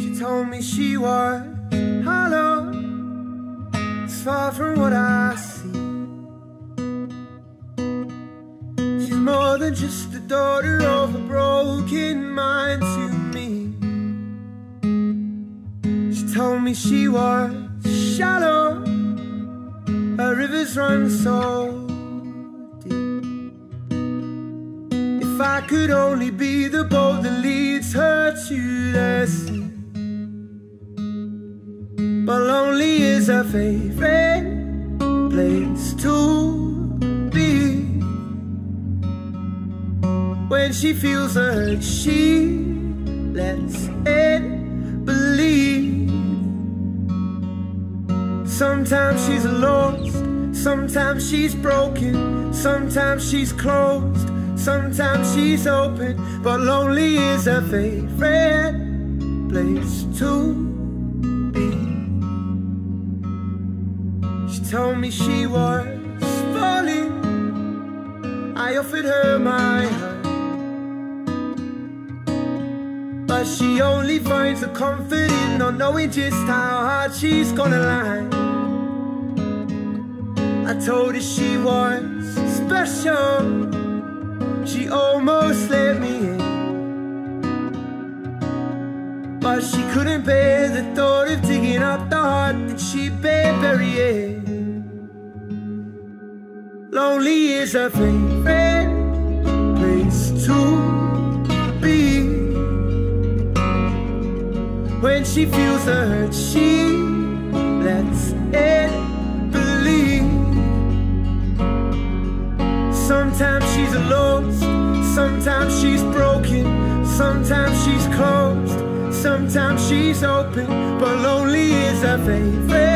She told me she was hollow, it's far from what I see. She's more than just a daughter of a broken mind to She told me she was shallow, her rivers run so deep. If I could only be the boat that leads her to the sea. But lonely is her favorite place to be. When she feels hurt, she lets it Sometimes she's lost, sometimes she's broken, sometimes she's closed, sometimes she's open. But lonely is her favorite place to be. She told me she was falling. I offered her my heart. But she only finds the comfort in not knowing just how hard she's gonna lie. I told her she was special. She almost let me in. But she couldn't bear the thought of digging up the heart that she'd been burying. Lonely is her favorite place to be. When she feels the hurt, she lets it Sometimes she's lost, sometimes she's broken, sometimes she's closed, sometimes she's open. But lonely is her favorite